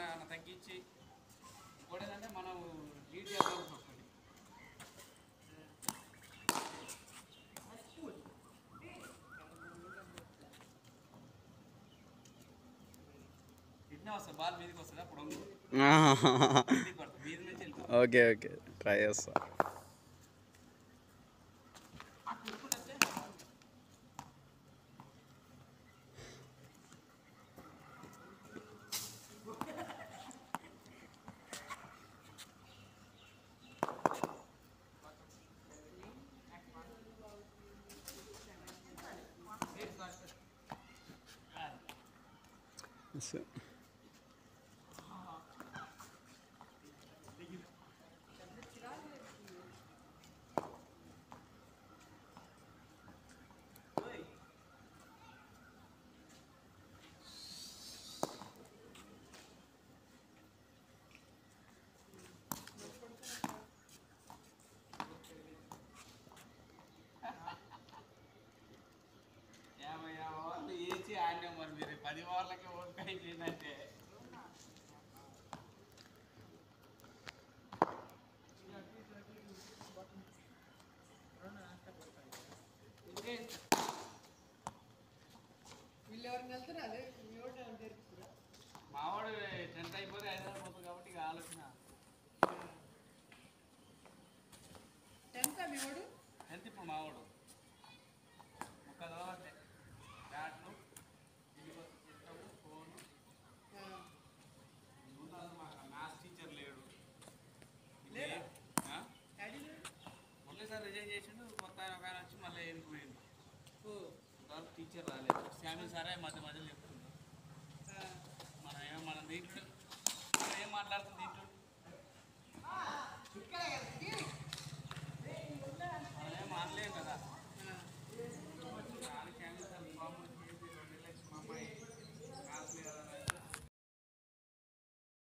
మన తగ్గించి ఇంకోటి ఏంటంటే మనం లీడ్ చేద్దాం అనుకోండి ఓకే ఓకే ట్రై చేస్తా That's it. ఆడినాం మరి మీరు. పది వాళ్ళకి ఓడిపోయింది ఏంటంటే నుంచి రాలేదు. శామి సరే మధ్య మధ్యలో చెప్తుంది మన ఏం మనం దీంట్లో ఏం మాట్లాడుతుంది?